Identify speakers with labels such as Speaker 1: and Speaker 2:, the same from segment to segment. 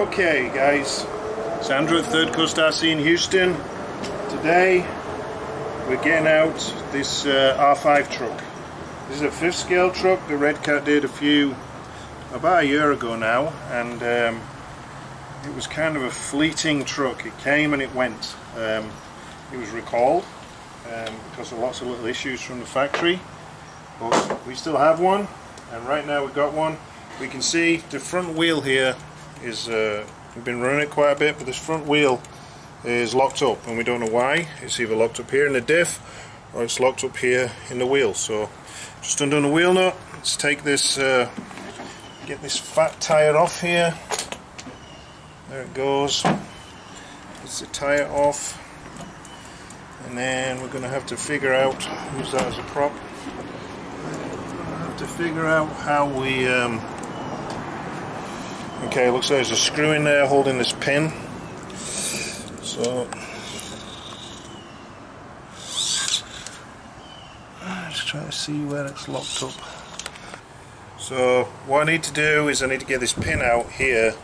Speaker 1: Okay guys, Sandra at Third Coast RC in Houston. Today we're getting out this uh, R5 truck. This is a fifth scale truck the Redcat did a few, about a year ago now and um, it was kind of a fleeting truck. It came and it went. Um, it was recalled um, because of lots of little issues from the factory but we still have one and right now we've got one. We can see the front wheel here is uh, we've been running it quite a bit but this front wheel is locked up and we don't know why. It's either locked up here in the diff or it's locked up here in the wheel. So just undone the wheel nut. Let's take this uh, get this fat tire off here. There it goes. It's the tire off. And then we're going to have to figure out use that as a prop. To figure out how we um, Okay, looks like there's a screw in there holding this pin. So just trying to see where it's locked up. So what I need to do is I need to get this pin out here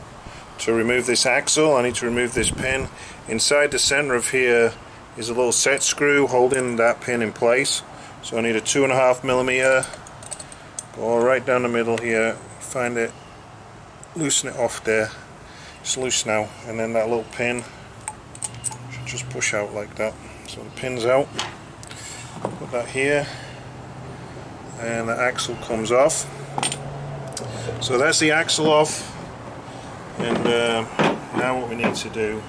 Speaker 1: to remove this axle. I need to remove this pin. Inside the center of here is a little set screw holding that pin in place. So I need a two and a half millimeter. Go right down the middle here, find it loosen it off there. It's loose now and then that little pin should just push out like that. So the pin's out. Put that here and the axle comes off. So that's the axle off and uh, now what we need to do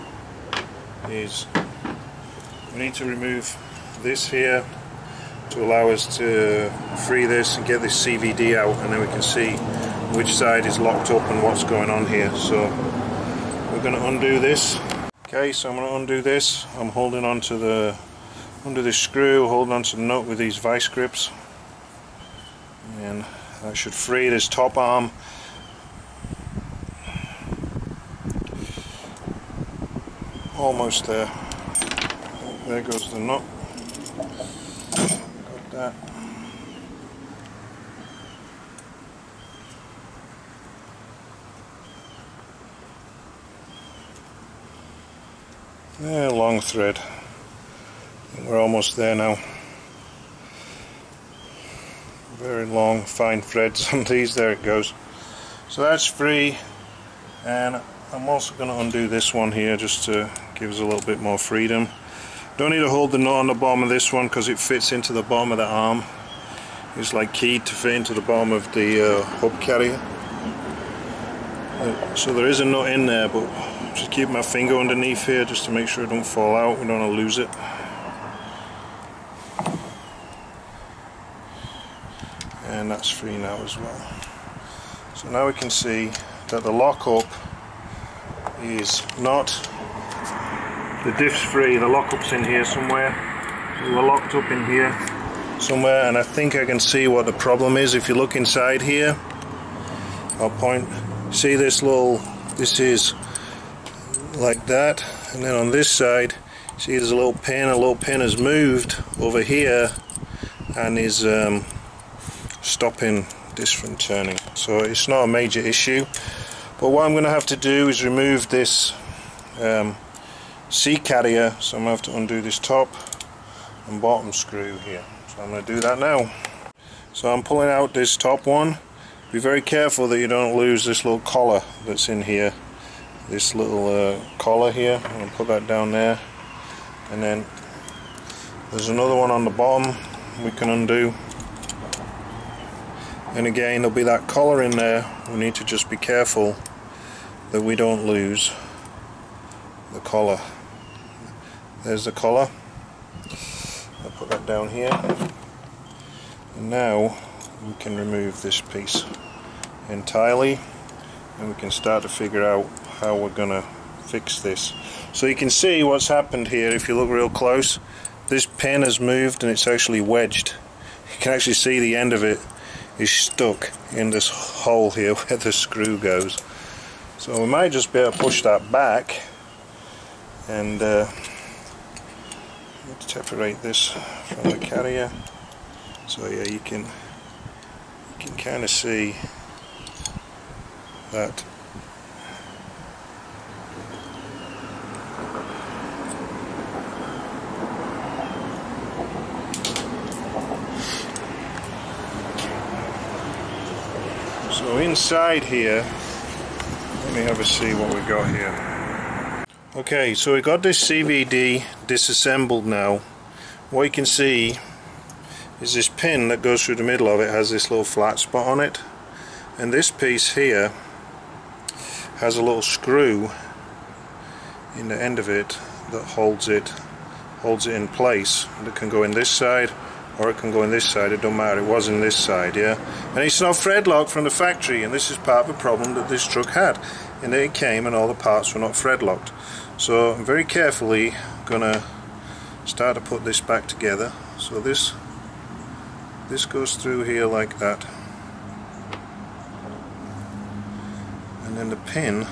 Speaker 1: is we need to remove this here to allow us to free this and get this CVD out and then we can see which side is locked up and what's going on here. So we're going to undo this. Okay so I'm going to undo this. I'm holding on to the under this screw holding on to the nut with these vice grips. And that should free this top arm. Almost there. There goes the nut. Got that Yeah, long thread. We're almost there now. Very long, fine threads on these. There it goes. So that's free. And I'm also going to undo this one here just to give us a little bit more freedom. Don't need to hold the nut on the bottom of this one because it fits into the bottom of the arm. It's like keyed to fit into the bottom of the uh, hub carrier. So there is a nut in there, but just keep my finger underneath here just to make sure it don't fall out. We don't want to lose it. And that's free now as well. So now we can see that the lockup is not the diff's free, the lockup's in here somewhere. So we're locked up in here somewhere and I think I can see what the problem is. If you look inside here, I'll point, see this little, this is like that. And then on this side see there's a little pin a little pin has moved over here and is um, stopping this from turning. So it's not a major issue. But what I'm going to have to do is remove this um, C carrier. So I'm going to have to undo this top and bottom screw here. So I'm going to do that now. So I'm pulling out this top one be very careful that you don't lose this little collar that's in here. This little uh, collar here. I'm going to put that down there. And then there's another one on the bottom we can undo. And again there'll be that collar in there. We need to just be careful that we don't lose the collar. There's the collar. I'll put that down here. And now we can remove this piece entirely and we can start to figure out how we're gonna fix this. So you can see what's happened here if you look real close this pin has moved and it's actually wedged. You can actually see the end of it is stuck in this hole here where the screw goes. So we might just be able to push that back and uh, separate this from the carrier. So yeah you can you can kind of see that So inside here, let me have a see what we got here. Okay, so we got this CVD disassembled now. What you can see is this pin that goes through the middle of it has this little flat spot on it. And this piece here has a little screw in the end of it that holds it holds it in place. It can go in this side or it can go in this side, it don't matter, it was in this side, yeah. And it's not thread locked from the factory and this is part of the problem that this truck had. And it came and all the parts were not thread locked. So I'm very carefully gonna start to put this back together. So this this goes through here like that. And then the pin.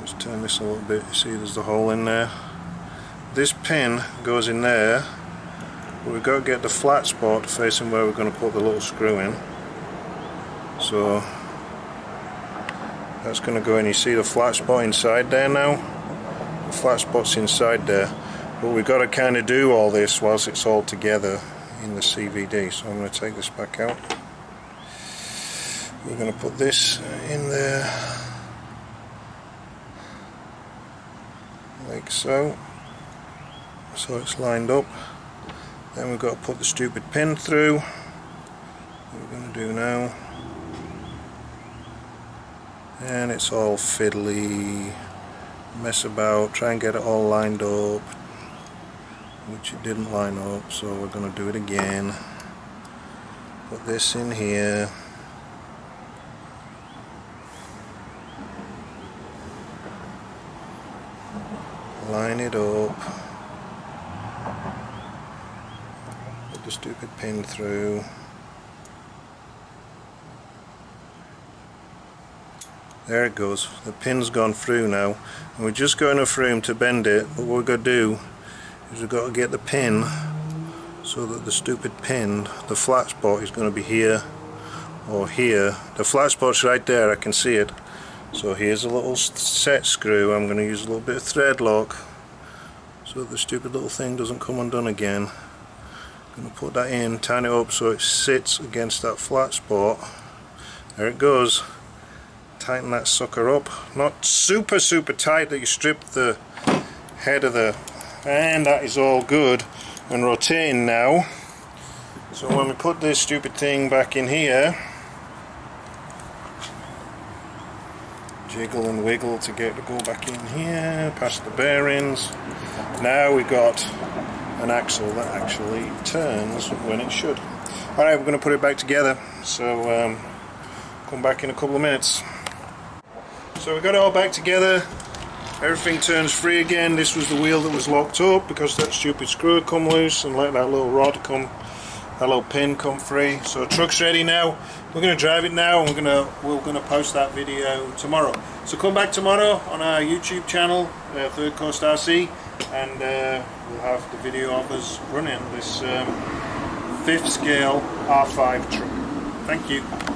Speaker 1: Let's turn this a little bit, you see there's the hole in there. This pin goes in there. But we've got to get the flat spot facing where we're going to put the little screw in. So that's going to go in. You see the flat spot inside there now? The flat spot's inside there. But we've got to kind of do all this whilst it's all together in the CVD so I'm going to take this back out we're going to put this in there like so so it's lined up then we've got to put the stupid pin through. What we're going to do now. And it's all fiddly. Mess about, try and get it all lined up. Which it didn't line up, so we're going to do it again. Put this in here. Line it up. Put the stupid pin through. There it goes. The pin's gone through now. And we're just got enough room to bend it, but what we're going to do is we've got to get the pin so that the stupid pin, the flat spot is going to be here or here. The flat spot's right there, I can see it. So here's a little set screw. I'm going to use a little bit of thread lock so the stupid little thing doesn't come undone again I'm going to put that in, turn it up so it sits against that flat spot. There it goes. Tighten that sucker up. Not super super tight that you strip the head of the and that is all good and rotating now. So when we put this stupid thing back in here jiggle and wiggle to get to go back in here past the bearings now we've got an axle that actually turns when it should. Alright, we're going to put it back together, so um, come back in a couple of minutes. So we got it all back together, everything turns free again. This was the wheel that was locked up because that stupid screw had come loose and let that little rod come, that little pin come free. So truck's ready now. We're going to drive it now and we're going to we're going to post that video tomorrow. So come back tomorrow on our YouTube channel, uh, Third Coast RC and uh, we'll have the video of us running this um, fifth scale R5 truck. Thank you.